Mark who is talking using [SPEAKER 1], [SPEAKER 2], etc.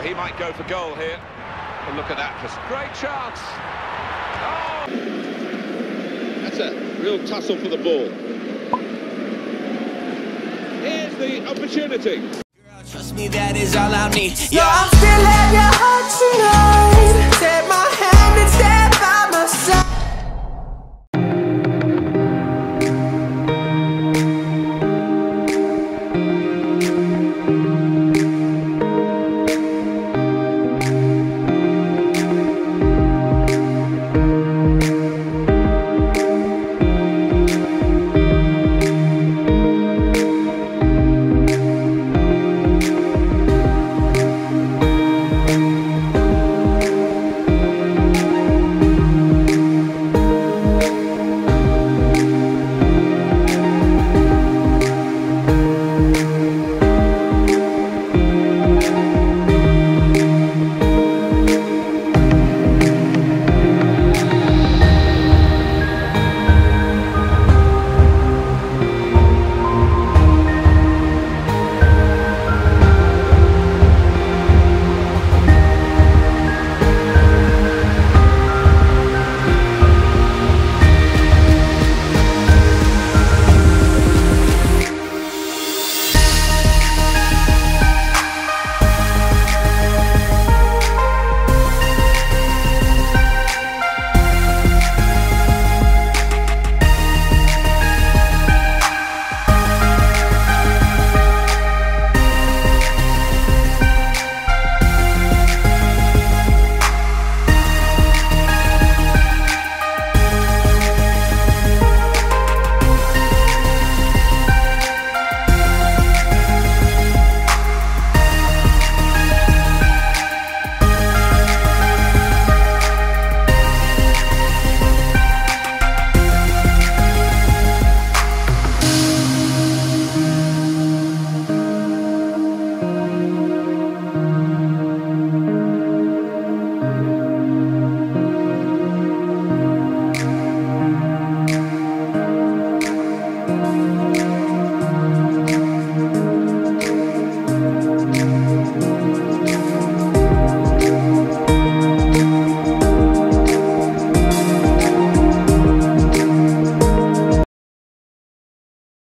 [SPEAKER 1] Well, he might go for goal here. But look at that, just great chance. Oh!
[SPEAKER 2] That's a real tussle for the ball. Here's the opportunity.
[SPEAKER 3] Girl, Trust me, that is all I need.
[SPEAKER 4] Yeah, I'm still at your heart tonight.